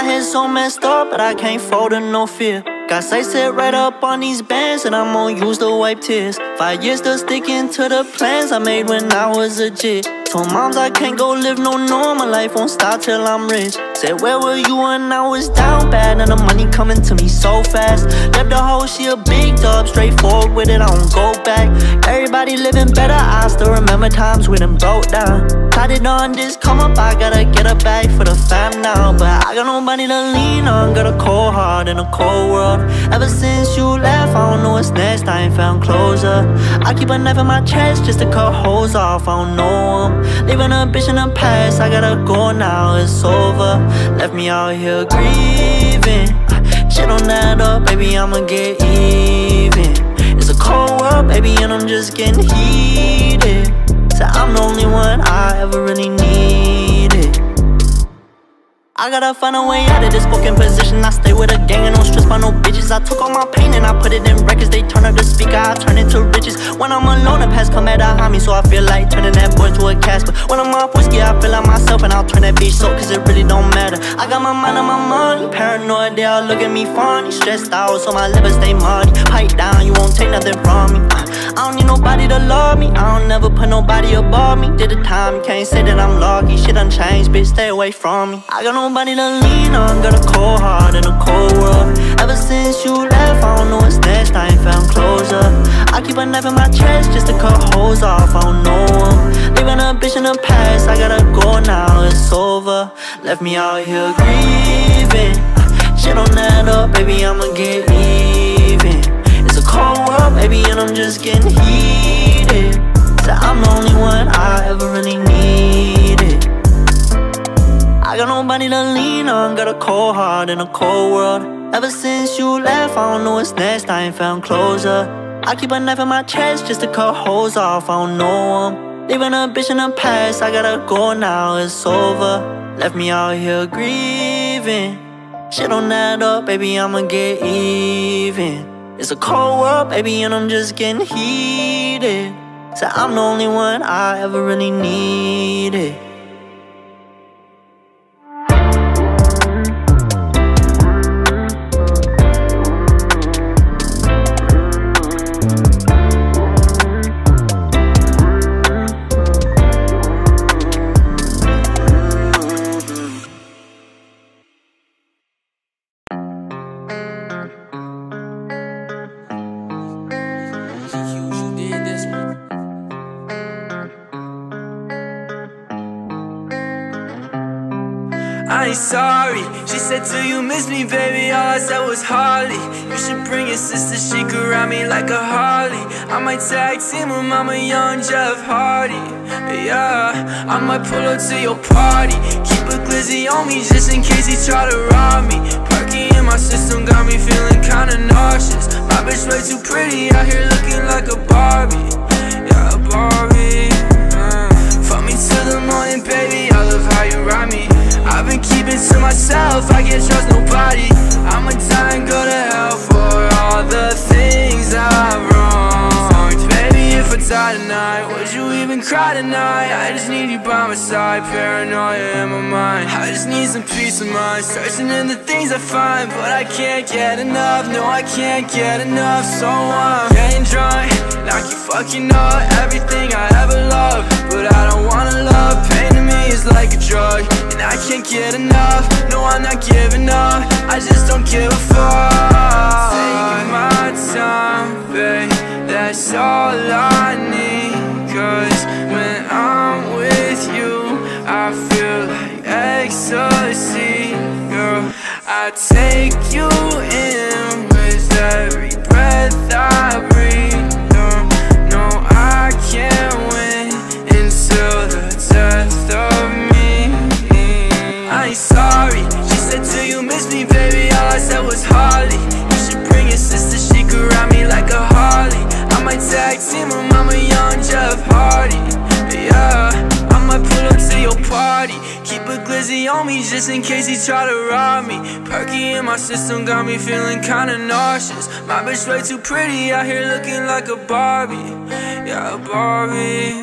is so messed up, but I can't fold to no fear. Got sight set right up on these bands, and I'm gonna use to wipe tears. Five years still sticking to the plans I made when I was a jit. Told moms I can't go live no normal life, won't stop till I'm rich. Said, Where were you when I was down bad? And the money coming to me so fast. Left the hoe, she a big dub, straightforward with it, I don't go back. Everybody living better, I still remember times when them broke down. It on this come up, I gotta get a bag for the fam now. But I got nobody to lean on, got a cold heart in a cold world. Ever since you left, I don't know what's next, I ain't found closure. I keep a knife in my chest just to cut holes off, I don't know them. Leaving a bitch in the past, I gotta go now, it's over. Left me out here grieving. Shit don't add up, baby, I'ma get even. It's a cold world, baby, and I'm just getting heated. So I'm the only one I ever I gotta find a way out of this fucking position. I stay with a gang and don't stress by no bitches. I took all my pain and I put it in records. They turn up the speaker, I turn it to riches. When I'm alone, the past come at a me, so I feel like turning that boy to a Casper. When I'm off whiskey, I feel like myself and I'll turn that bitch so, cause it really don't matter. I got my mind on my money, paranoid, they all look at me funny. Stressed out, so my liver stay muddy. Pipe down, you won't take nothing from me. I don't need nobody to love me, I don't never put nobody above me. Did the time, can't say that I'm lucky. Shit done changed, bitch, stay away from me. I got no nobody to lean on. Got a cold heart in a cold world. Ever since you left, I don't know what's next. I ain't found closure. I keep a knife in my chest just to cut holes off. I don't know them Leaving a bitch in the past, I gotta go now, it's over. Left me out here grieving. Shit don't add up, baby, I'ma get even baby, and I'm just getting heated. So I'm the only one I ever really needed. I got nobody to lean on, got a cold heart in a cold world. Ever since you left, I don't know what's next, I ain't found closure I keep a knife in my chest just to cut holes off, I don't know Leaving a bitch in the past, I gotta go now, it's over. Left me out here grieving. Shit don't add up, baby, I'ma get even It's a cold world, baby, and I'm just getting heated. So I'm the only one I ever really needed I ain't sorry. She said, Do you miss me, baby? All I said was Harley. You should bring your sister, she could ride me like a Harley. I might tag team with Mama Young Jeff Hardy. Yeah, I might pull up to your party. Keep a glizzy on me just in case he try to rob me. Perky in my system got me feeling kinda nauseous. My bitch way too pretty out here myself, I can't trust nobody. I'ma die go to hell for all the things I've wronged. Baby, if I die tonight, would you even cry tonight? I just need you by my side, paranoia in my mind. I just need some peace of mind, searching in the things I find. But I can't get enough, no I can't get enough. So I'm getting drunk, like you fucking know everything I ever loved. But I don't wanna love, I just don't give a fuck. Taking my time, babe, that's all I need. Cause when I'm with you, I feel like ecstasy Girl, I take you in with every just in case he try to rob me. Perky in my system got me feeling kinda nauseous. My bitch way too pretty out here looking like a Barbie. Yeah, a Barbie